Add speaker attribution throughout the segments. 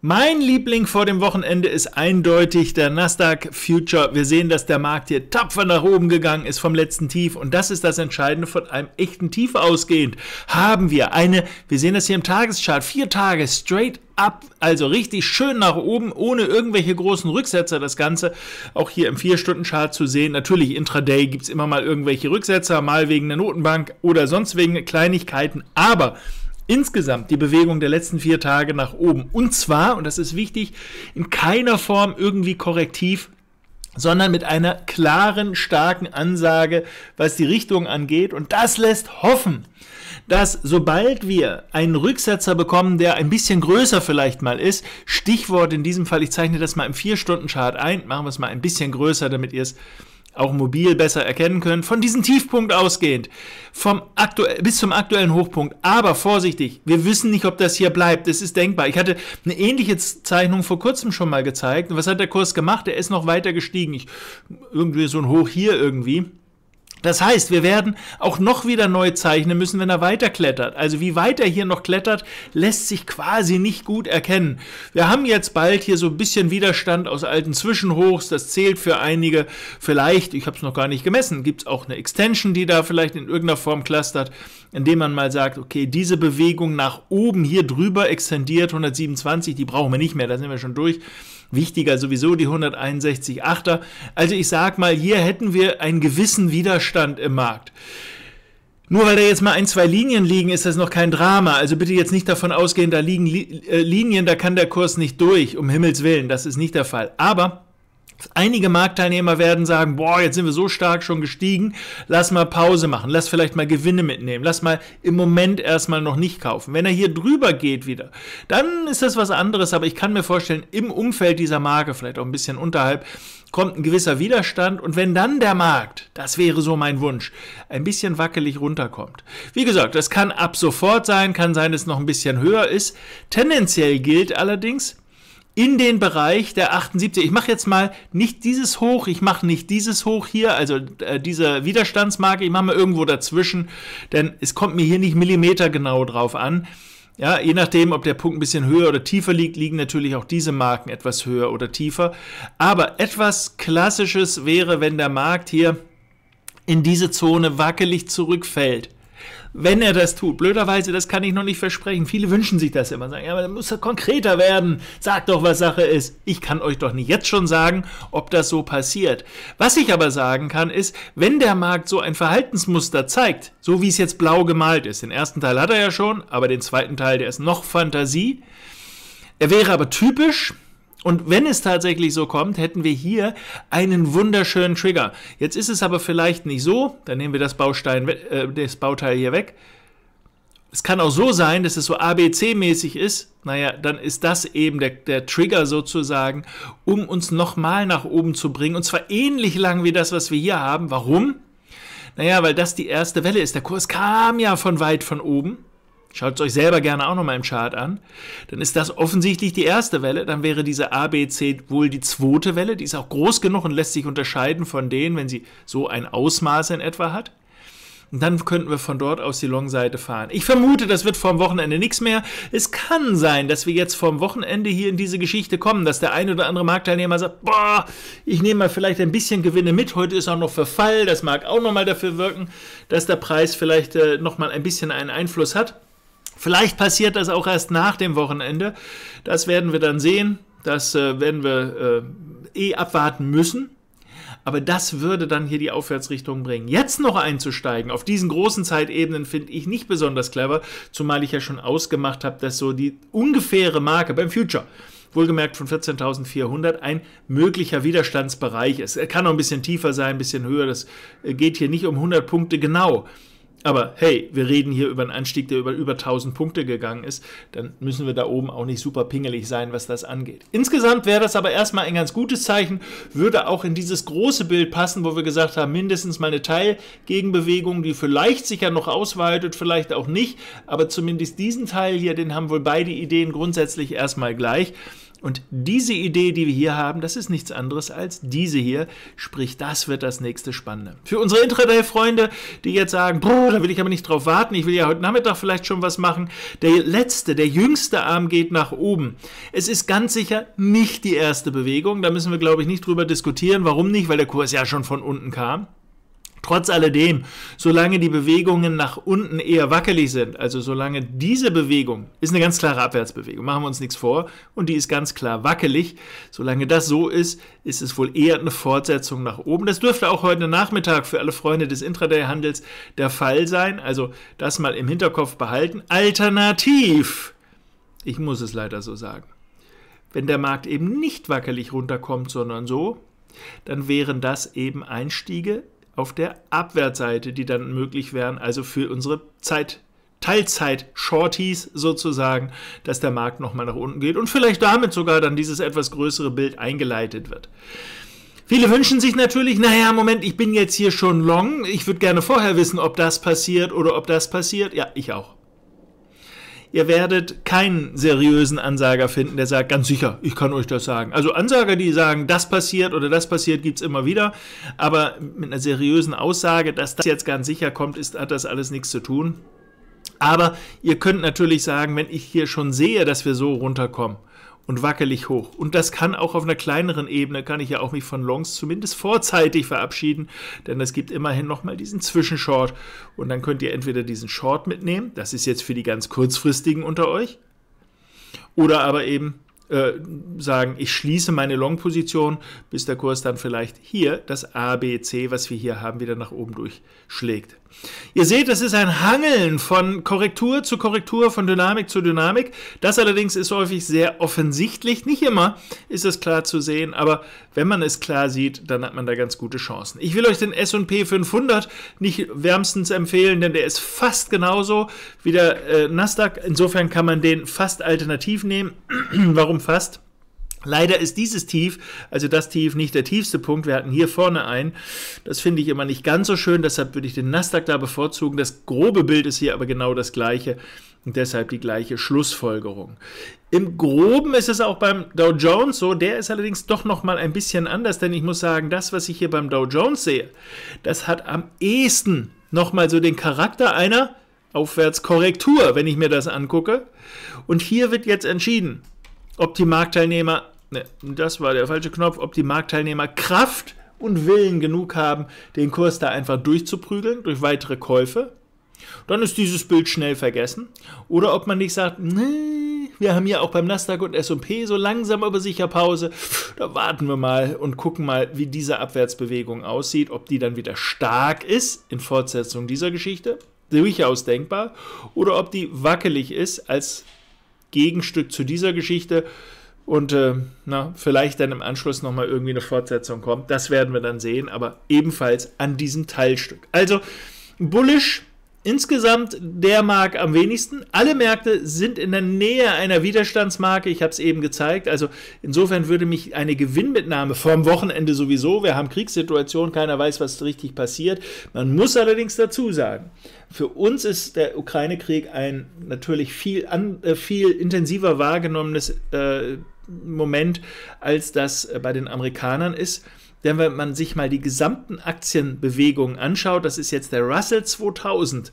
Speaker 1: Mein Liebling vor dem Wochenende ist eindeutig der Nasdaq Future. Wir sehen, dass der Markt hier tapfer nach oben gegangen ist vom letzten Tief und das ist das Entscheidende von einem echten Tief ausgehend. Haben wir eine, wir sehen das hier im Tageschart, vier Tage straight up, also richtig schön nach oben, ohne irgendwelche großen Rücksetzer das Ganze. Auch hier im 4-Stunden-Chart zu sehen. Natürlich intraday gibt es immer mal irgendwelche Rücksetzer, mal wegen der Notenbank oder sonst wegen Kleinigkeiten, aber insgesamt die Bewegung der letzten vier Tage nach oben. Und zwar, und das ist wichtig, in keiner Form irgendwie korrektiv, sondern mit einer klaren, starken Ansage, was die Richtung angeht. Und das lässt hoffen, dass sobald wir einen Rücksetzer bekommen, der ein bisschen größer vielleicht mal ist, Stichwort in diesem Fall, ich zeichne das mal im 4-Stunden-Chart ein, machen wir es mal ein bisschen größer, damit ihr es auch mobil besser erkennen können, von diesem Tiefpunkt ausgehend, vom bis zum aktuellen Hochpunkt. Aber vorsichtig, wir wissen nicht, ob das hier bleibt. Das ist denkbar. Ich hatte eine ähnliche Zeichnung vor kurzem schon mal gezeigt. Und was hat der Kurs gemacht? Er ist noch weiter gestiegen. Ich, irgendwie so ein Hoch hier irgendwie. Das heißt, wir werden auch noch wieder neu zeichnen müssen, wenn er weiter klettert. Also wie weit er hier noch klettert, lässt sich quasi nicht gut erkennen. Wir haben jetzt bald hier so ein bisschen Widerstand aus alten Zwischenhochs. Das zählt für einige. Vielleicht, ich habe es noch gar nicht gemessen, gibt es auch eine Extension, die da vielleicht in irgendeiner Form clustert, indem man mal sagt, okay, diese Bewegung nach oben hier drüber extendiert, 127, die brauchen wir nicht mehr, da sind wir schon durch. Wichtiger sowieso die 161,8er. Also ich sag mal, hier hätten wir einen gewissen Widerstand im Markt. Nur weil da jetzt mal ein, zwei Linien liegen, ist das noch kein Drama. Also bitte jetzt nicht davon ausgehen, da liegen äh, Linien, da kann der Kurs nicht durch, um Himmels Willen. Das ist nicht der Fall. Aber Einige Marktteilnehmer werden sagen, boah, jetzt sind wir so stark schon gestiegen, lass mal Pause machen, lass vielleicht mal Gewinne mitnehmen, lass mal im Moment erstmal noch nicht kaufen. Wenn er hier drüber geht wieder, dann ist das was anderes, aber ich kann mir vorstellen, im Umfeld dieser Marke, vielleicht auch ein bisschen unterhalb, kommt ein gewisser Widerstand und wenn dann der Markt, das wäre so mein Wunsch, ein bisschen wackelig runterkommt. Wie gesagt, das kann ab sofort sein, kann sein, dass es noch ein bisschen höher ist. Tendenziell gilt allerdings, in den Bereich der 78. Ich mache jetzt mal nicht dieses Hoch, ich mache nicht dieses Hoch hier, also äh, diese Widerstandsmarke, ich mache mal irgendwo dazwischen, denn es kommt mir hier nicht Millimeter genau drauf an. Ja, je nachdem, ob der Punkt ein bisschen höher oder tiefer liegt, liegen natürlich auch diese Marken etwas höher oder tiefer. Aber etwas Klassisches wäre, wenn der Markt hier in diese Zone wackelig zurückfällt wenn er das tut. Blöderweise, das kann ich noch nicht versprechen. Viele wünschen sich das immer. Sagen, ja, aber dann muss er konkreter werden. Sag doch, was Sache ist. Ich kann euch doch nicht jetzt schon sagen, ob das so passiert. Was ich aber sagen kann, ist, wenn der Markt so ein Verhaltensmuster zeigt, so wie es jetzt blau gemalt ist, den ersten Teil hat er ja schon, aber den zweiten Teil, der ist noch Fantasie. Er wäre aber typisch, und wenn es tatsächlich so kommt, hätten wir hier einen wunderschönen Trigger. Jetzt ist es aber vielleicht nicht so, dann nehmen wir das, Baustein, äh, das Bauteil hier weg. Es kann auch so sein, dass es so ABC-mäßig ist. Naja, dann ist das eben der, der Trigger sozusagen, um uns nochmal nach oben zu bringen. Und zwar ähnlich lang wie das, was wir hier haben. Warum? Naja, weil das die erste Welle ist. Der Kurs kam ja von weit von oben. Schaut es euch selber gerne auch nochmal im Chart an. Dann ist das offensichtlich die erste Welle. Dann wäre diese ABC wohl die zweite Welle. Die ist auch groß genug und lässt sich unterscheiden von denen, wenn sie so ein Ausmaß in etwa hat. Und dann könnten wir von dort aus die Long-Seite fahren. Ich vermute, das wird vorm Wochenende nichts mehr. Es kann sein, dass wir jetzt vorm Wochenende hier in diese Geschichte kommen, dass der ein oder andere Marktteilnehmer sagt, boah, ich nehme mal vielleicht ein bisschen Gewinne mit. Heute ist auch noch Verfall. Das mag auch nochmal dafür wirken, dass der Preis vielleicht äh, nochmal ein bisschen einen Einfluss hat. Vielleicht passiert das auch erst nach dem Wochenende. Das werden wir dann sehen. Das äh, werden wir äh, eh abwarten müssen. Aber das würde dann hier die Aufwärtsrichtung bringen. Jetzt noch einzusteigen auf diesen großen Zeitebenen finde ich nicht besonders clever, zumal ich ja schon ausgemacht habe, dass so die ungefähre Marke beim Future wohlgemerkt von 14.400 ein möglicher Widerstandsbereich ist. Er kann auch ein bisschen tiefer sein, ein bisschen höher. Das äh, geht hier nicht um 100 Punkte genau. Aber hey, wir reden hier über einen Anstieg, der über über 1000 Punkte gegangen ist. Dann müssen wir da oben auch nicht super pingelig sein, was das angeht. Insgesamt wäre das aber erstmal ein ganz gutes Zeichen, würde auch in dieses große Bild passen, wo wir gesagt haben, mindestens mal eine Teilgegenbewegung, die vielleicht sich ja noch ausweitet, vielleicht auch nicht. Aber zumindest diesen Teil hier, den haben wohl beide Ideen grundsätzlich erstmal gleich. Und diese Idee, die wir hier haben, das ist nichts anderes als diese hier. Sprich, das wird das nächste Spannende. Für unsere Intraday-Freunde, die jetzt sagen, boah, da will ich aber nicht drauf warten, ich will ja heute Nachmittag vielleicht schon was machen. Der letzte, der jüngste Arm geht nach oben. Es ist ganz sicher nicht die erste Bewegung. Da müssen wir, glaube ich, nicht drüber diskutieren. Warum nicht? Weil der Kurs ja schon von unten kam. Trotz alledem, solange die Bewegungen nach unten eher wackelig sind, also solange diese Bewegung ist eine ganz klare Abwärtsbewegung, machen wir uns nichts vor, und die ist ganz klar wackelig, solange das so ist, ist es wohl eher eine Fortsetzung nach oben. Das dürfte auch heute Nachmittag für alle Freunde des Intraday-Handels der Fall sein, also das mal im Hinterkopf behalten. Alternativ, ich muss es leider so sagen, wenn der Markt eben nicht wackelig runterkommt, sondern so, dann wären das eben Einstiege auf der Abwärtsseite, die dann möglich wären, also für unsere Zeit. Teilzeit-Shorties sozusagen, dass der Markt nochmal nach unten geht und vielleicht damit sogar dann dieses etwas größere Bild eingeleitet wird. Viele wünschen sich natürlich, naja, Moment, ich bin jetzt hier schon long, ich würde gerne vorher wissen, ob das passiert oder ob das passiert. Ja, ich auch. Ihr werdet keinen seriösen Ansager finden, der sagt, ganz sicher, ich kann euch das sagen. Also Ansager, die sagen, das passiert oder das passiert, gibt es immer wieder. Aber mit einer seriösen Aussage, dass das jetzt ganz sicher kommt, ist, hat das alles nichts zu tun. Aber ihr könnt natürlich sagen, wenn ich hier schon sehe, dass wir so runterkommen, und wackelig hoch. Und das kann auch auf einer kleineren Ebene, kann ich ja auch mich von Longs zumindest vorzeitig verabschieden, denn es gibt immerhin nochmal diesen Zwischenshort und dann könnt ihr entweder diesen Short mitnehmen, das ist jetzt für die ganz kurzfristigen unter euch, oder aber eben äh, sagen, ich schließe meine Long-Position, bis der Kurs dann vielleicht hier das A, B, C, was wir hier haben, wieder nach oben durchschlägt. Ihr seht, es ist ein Hangeln von Korrektur zu Korrektur, von Dynamik zu Dynamik. Das allerdings ist häufig sehr offensichtlich. Nicht immer ist es klar zu sehen, aber wenn man es klar sieht, dann hat man da ganz gute Chancen. Ich will euch den S&P 500 nicht wärmstens empfehlen, denn der ist fast genauso wie der äh, Nasdaq. Insofern kann man den fast alternativ nehmen. Warum fast? Leider ist dieses Tief, also das Tief, nicht der tiefste Punkt. Wir hatten hier vorne ein. Das finde ich immer nicht ganz so schön, deshalb würde ich den Nasdaq da bevorzugen. Das grobe Bild ist hier aber genau das gleiche und deshalb die gleiche Schlussfolgerung. Im Groben ist es auch beim Dow Jones so, der ist allerdings doch noch mal ein bisschen anders, denn ich muss sagen, das, was ich hier beim Dow Jones sehe, das hat am ehesten noch mal so den Charakter einer Aufwärtskorrektur, wenn ich mir das angucke. Und hier wird jetzt entschieden, ob die Marktteilnehmer, ne, das war der falsche Knopf, ob die Marktteilnehmer Kraft und Willen genug haben, den Kurs da einfach durchzuprügeln durch weitere Käufe. Dann ist dieses Bild schnell vergessen. Oder ob man nicht sagt, nee, wir haben ja auch beim Nasdaq und S&P so langsam aber sicher Pause. Da warten wir mal und gucken mal, wie diese Abwärtsbewegung aussieht, ob die dann wieder stark ist in Fortsetzung dieser Geschichte, durchaus denkbar, oder ob die wackelig ist als Gegenstück zu dieser Geschichte und äh, na, vielleicht dann im Anschluss nochmal irgendwie eine Fortsetzung kommt. Das werden wir dann sehen, aber ebenfalls an diesem Teilstück. Also bullish Insgesamt der Mark am wenigsten. Alle Märkte sind in der Nähe einer Widerstandsmarke. Ich habe es eben gezeigt. Also insofern würde mich eine Gewinnmitnahme vom Wochenende sowieso. Wir haben Kriegssituation, keiner weiß, was richtig passiert. Man muss allerdings dazu sagen, für uns ist der Ukraine-Krieg ein natürlich viel, an, äh, viel intensiver wahrgenommenes äh, Moment, als das äh, bei den Amerikanern ist. Denn wenn man sich mal die gesamten Aktienbewegungen anschaut, das ist jetzt der Russell 2000,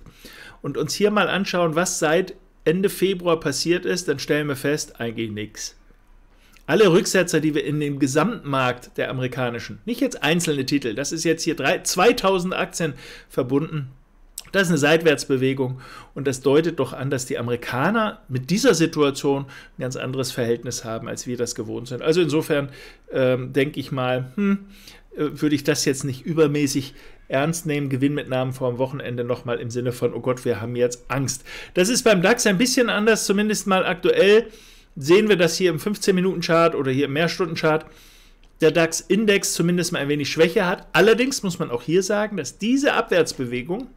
Speaker 1: und uns hier mal anschauen, was seit Ende Februar passiert ist, dann stellen wir fest, eigentlich nichts. Alle Rücksetzer, die wir in dem Gesamtmarkt der amerikanischen, nicht jetzt einzelne Titel, das ist jetzt hier 2000 Aktien verbunden, das ist eine Seitwärtsbewegung und das deutet doch an, dass die Amerikaner mit dieser Situation ein ganz anderes Verhältnis haben, als wir das gewohnt sind. Also insofern ähm, denke ich mal, hm, äh, würde ich das jetzt nicht übermäßig ernst nehmen, Gewinnmitnahmen vor dem Wochenende nochmal im Sinne von, oh Gott, wir haben jetzt Angst. Das ist beim DAX ein bisschen anders, zumindest mal aktuell sehen wir das hier im 15-Minuten-Chart oder hier im Mehrstunden-Chart der DAX-Index zumindest mal ein wenig Schwäche hat. Allerdings muss man auch hier sagen, dass diese Abwärtsbewegung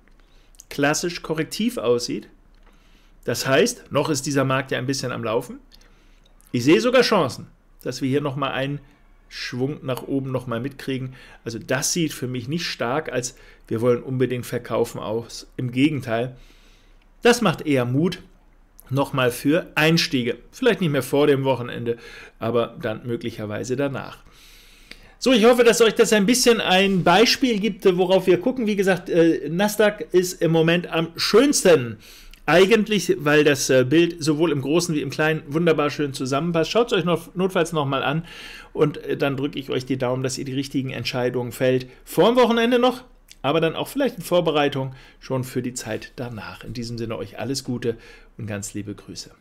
Speaker 1: klassisch korrektiv aussieht. Das heißt, noch ist dieser Markt ja ein bisschen am Laufen. Ich sehe sogar Chancen, dass wir hier nochmal einen Schwung nach oben nochmal mitkriegen. Also das sieht für mich nicht stark, als wir wollen unbedingt verkaufen aus. Im Gegenteil, das macht eher Mut. nochmal für Einstiege. Vielleicht nicht mehr vor dem Wochenende, aber dann möglicherweise danach. So, ich hoffe, dass euch das ein bisschen ein Beispiel gibt, worauf wir gucken. Wie gesagt, äh, Nasdaq ist im Moment am schönsten. Eigentlich, weil das äh, Bild sowohl im Großen wie im Kleinen wunderbar schön zusammenpasst. Schaut es euch noch, notfalls nochmal an und äh, dann drücke ich euch die Daumen, dass ihr die richtigen Entscheidungen fällt. Vor dem Wochenende noch, aber dann auch vielleicht in Vorbereitung schon für die Zeit danach. In diesem Sinne euch alles Gute und ganz liebe Grüße.